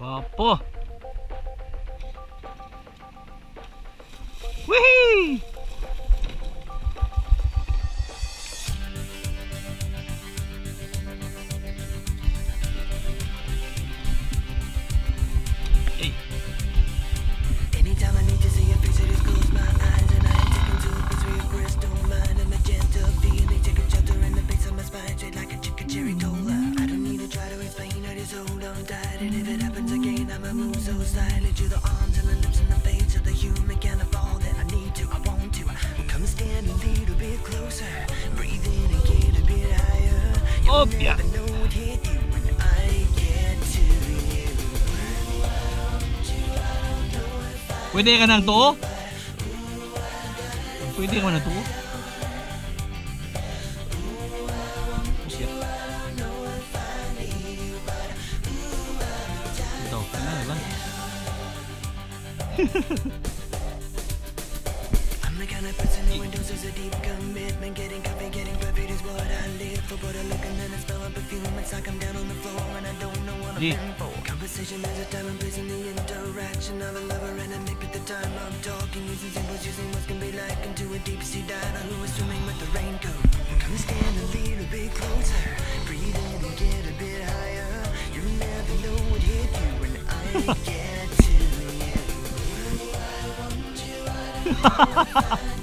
Apa? Wih! up ya Pwede ka ng to? Pwede ka na to? Ito, ano ba? I'm the kind of person who endorses a deep commitment getting but it looking and it's fell up a feeling it's like I'm down on the floor and I don't know what I'm yeah. in for. Conversation is a time and place in the interaction of a lover and I make it the time I'm talking using symbols, using what's gonna be like into a deep sea diver who is swimming with the raincoat. Come stand a little bit closer, breathe in and get a bit higher. You never know what hit you when I get to you. I want you, I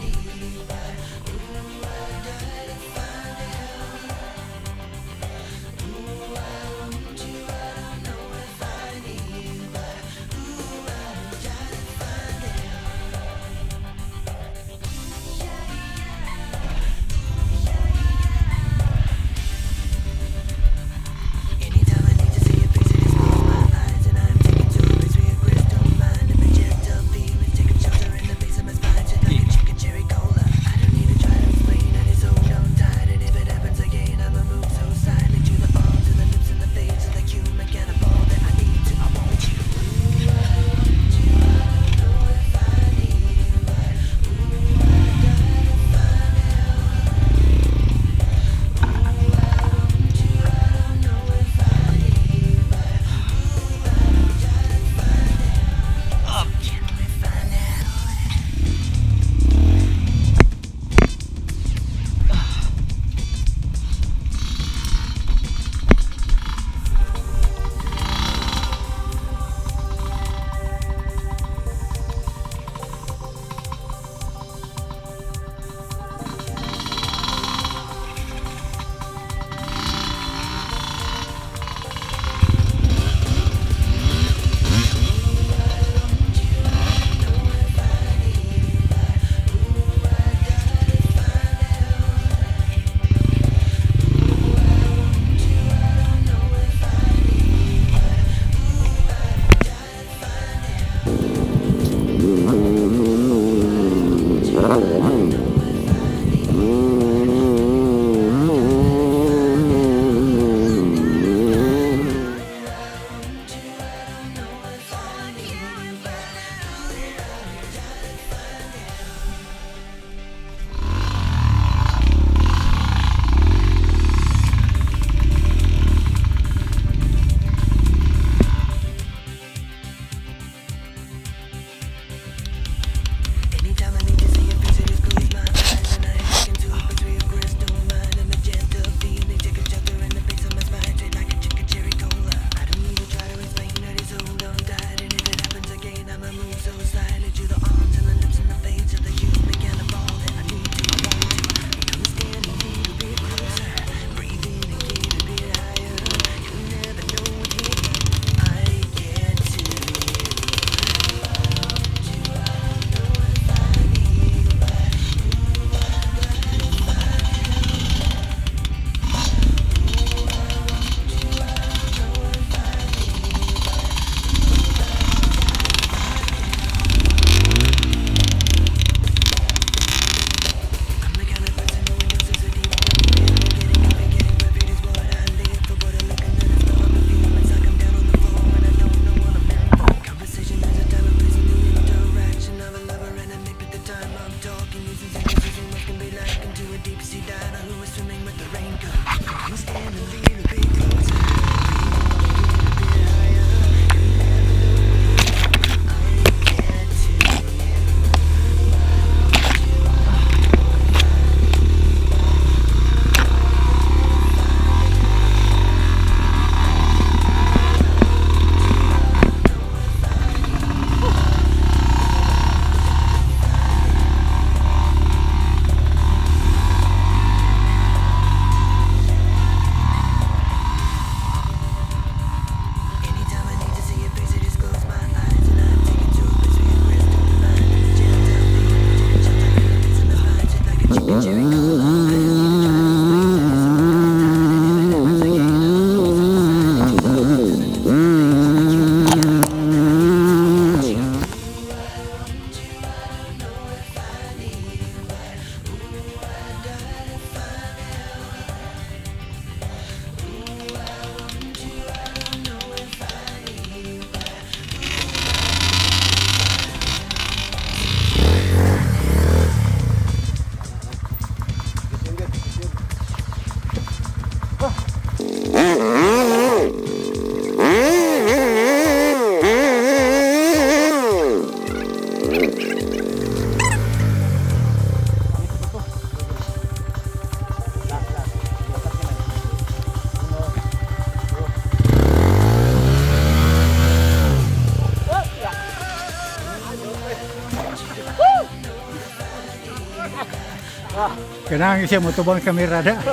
Kenang siya mo tubang kamera dah.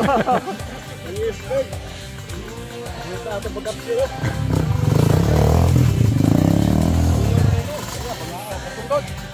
Tungkol.